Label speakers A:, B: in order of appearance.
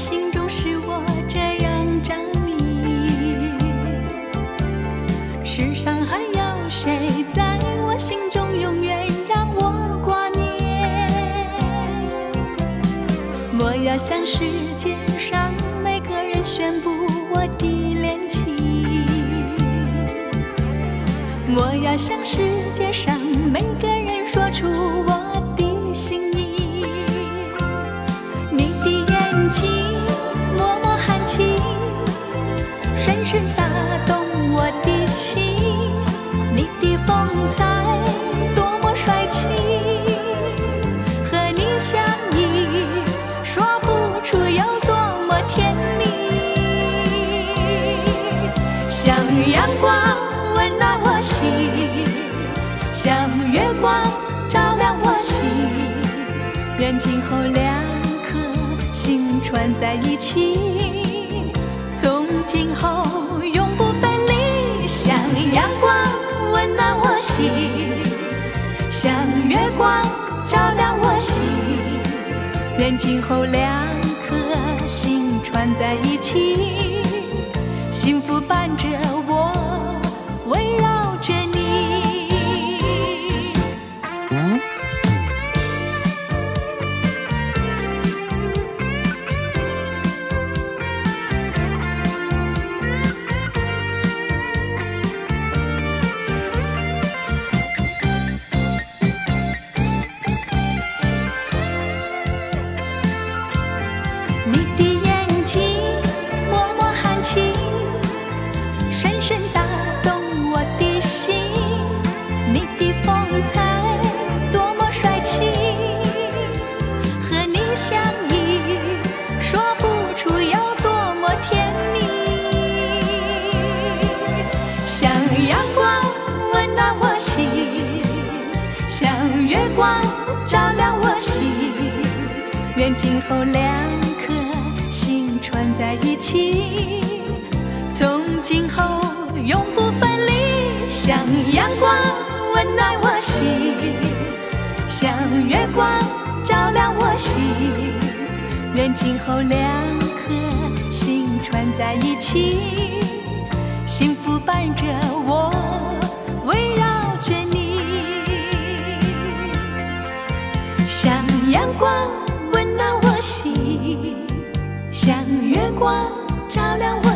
A: 心中是我这样着迷？世上还有谁在我心中永远让我挂念？我要向世界上每个人宣布我的恋情，我要向世界上每个人说出深深打动我的心。你的风采多么帅气，和你相依，说不出有多么甜蜜。像阳光温暖我心，像月光照亮我心。愿今后两颗心串在一起，愿今后两颗心串在一起，你的眼睛默默含情深深打动我的心。你的风采多么帅气和你相遇说不出有多么甜蜜。像阳光温暖我心像月光照亮我心。愿今后两串在一起，从今后永不分离。像阳光温暖我心，像月光照亮我心。愿今后两颗心串在一起，幸福伴着我，围绕着你。像阳光温暖我心，像月光照亮我